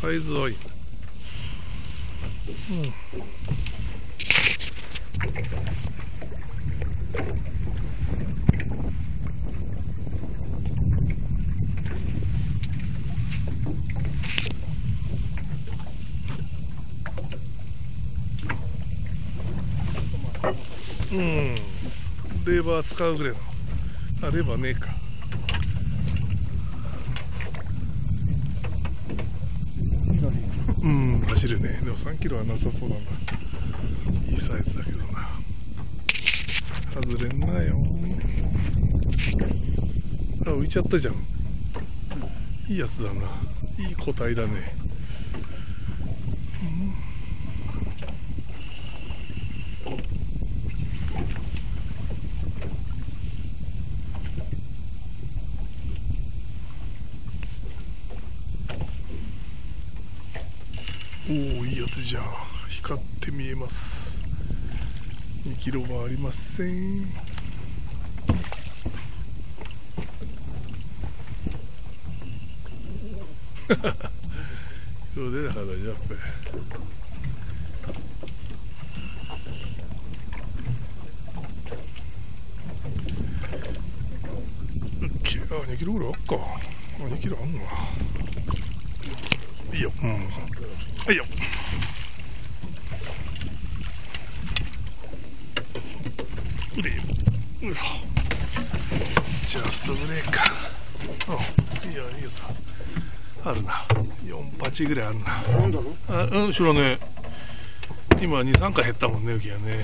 サイズはいいうんうんレバー使うぐらいの。あレバーねえか。うん走るね。でも3キロはなさそうなんだ。いいサイズだけどな。外れんなよ。あ浮いちゃったじゃん。いいやつだな。いい個体だね。おおいいやつじゃん。光って見えます。2キロはありません。どうでだからジャップオッケーあ2キロぐらいあっかあ2キロあんのないいようようそ。ジャストブレーカー。うんいいよいいよあるな。4パチぐらいあるな。なんだろう？あうん後ろね。今23回減ったもんね雪がね